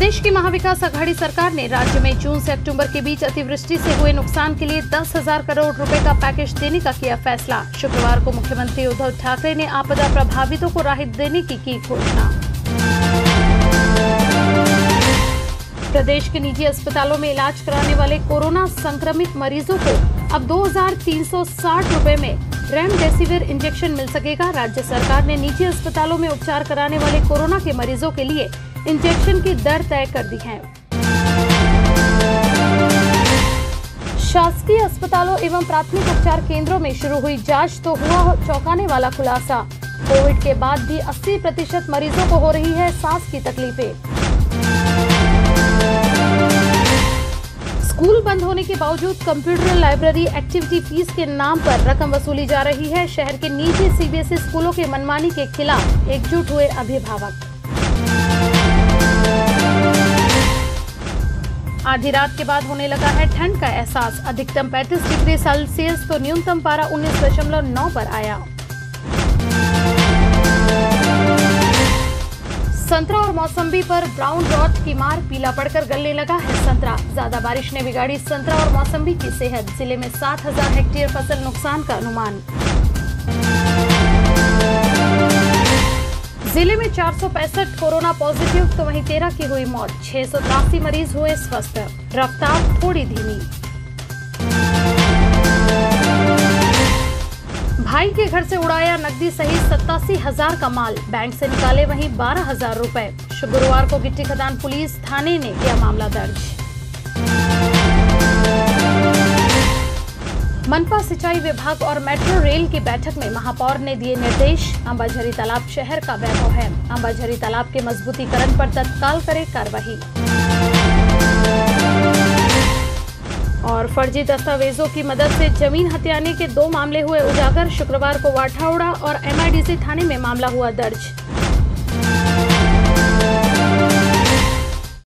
प्रदेश की महाविकास आघाड़ी सरकार ने राज्य में जून से अक्टूबर के बीच अतिवृष्टि से हुए नुकसान के लिए दस हज़ार करोड़ रुपए का पैकेज देने का किया फैसला। शुक्रवार को मुख्यमंत्री उद्धव ठाकरे ने आपदा प्रभावितों को राहत देने की की घोषणा। प्रदेश के निजी अस्पतालों में इलाज कराने वाले कोरोना संक्रमित मरीजों को अब 2,360 रुपए में रेमडेसिविर इंजेक्शन मिल सकेगा। राज्य सरकार ने निजी अस्पतालों में उपचार कराने वाले कोरोना के मरीजों के लिए इंजेक्शन की दर तय कर दी है। शासकीय अस्पतालों एवं प्राथमिक उपचार केंद्रों में शुरू हुई जाँच तो हुआ चौंकाने वाला खुलासा। कोविड के बाद भी 80 प्रतिशत मरीजों को हो रही है सांस की तकलीफें। स्कूल बंद होने के बावजूद कंप्यूटर लाइब्रेरी एक्टिविटी फ़ीस के नाम पर रकम वसूली जा रही है। शहर के निजी सीबीएसई स्कूलों के मनमानी के खिलाफ एकजुट हुए अभिभावक। आधी रात के बाद होने लगा है ठंड का एहसास। अधिकतम 35 डिग्री सेल्सियस तो न्यूनतम पारा उन्नीस दशमलव नौ पर आया। संतरा और मौसम्बी पर ब्राउन रॉट की मार पीला पड़कर गलने लगा है संतरा। ज़्यादा बारिश ने बिगाड़ी संतरा और मौसम्बी की सेहत। ज़िले में 7000 हेक्टेयर फ़सल नुकसान का अनुमान। ज़िले में चार सौ पैंसठ कोरोना पॉजिटिव तो वहीं तेरह की हुई मौत, छह मरीज़ हुए स्वस्थ। रफ्तार थोड़ी धीमी। भाई के घर से उड़ाया नकदी सहित सत्तासी हज़ार का माल। बैंक से निकाले वहीं बारह हज़ार रूपए। शुक्रवार को गिट्टी खदान पुलिस थाने ने किया मामला दर्ज। मनपा सिंचाई विभाग और मेट्रो रेल की बैठक में महापौर ने दिए निर्देश। अंबाझरी तालाब शहर का वैभव है। अंबाझरी तालाब के मजबूतीकरण पर तत्काल करे कार्रवाई। और फर्जी दस्तावेजों की मदद से ज़मीन हथियाने के दो मामले हुए उजागर। शुक्रवार को वाठाउड़ा और एमआईडीसी थाने में मामला हुआ दर्ज।